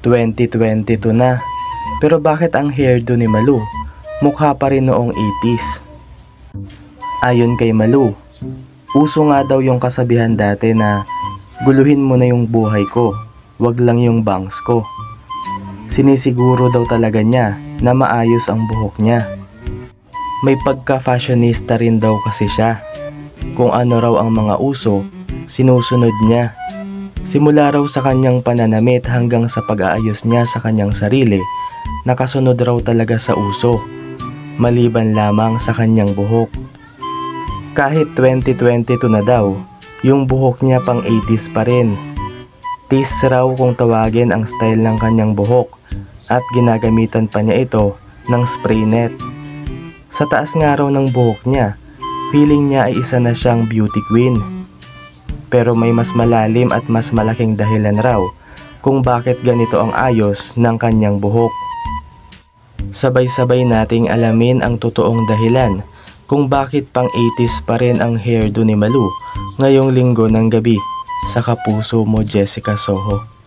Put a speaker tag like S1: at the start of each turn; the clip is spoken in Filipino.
S1: 2022 na. Pero bakit ang hairdo ni Malu? Mukha pa rin noong 80s. Ayon kay Malu, uso nga daw yung kasabihan dati na guluhin mo na yung buhay ko, wag lang yung bangs ko. Sinisiguro daw talaga niya na maayos ang buhok niya. May pagka-fashionista rin daw kasi siya. Kung ano raw ang mga uso, sinusunod niya. Simula raw sa kanyang pananamit hanggang sa pag-aayos niya sa kanyang sarili, nakasunod raw talaga sa uso, maliban lamang sa kanyang buhok. Kahit 2022 na daw, yung buhok niya pang 80s pa rin. Tis raw kung tawagin ang style ng kanyang buhok at ginagamitan pa niya ito ng spray net. Sa taas nga raw ng buhok niya, feeling niya ay isa na siyang beauty queen. Pero may mas malalim at mas malaking dahilan raw kung bakit ganito ang ayos ng kanyang buhok. Sabay-sabay nating alamin ang totoong dahilan kung bakit pang 80s pa rin ang hairdo ni Malu ngayong linggo ng gabi sa kapuso mo Jessica Soho.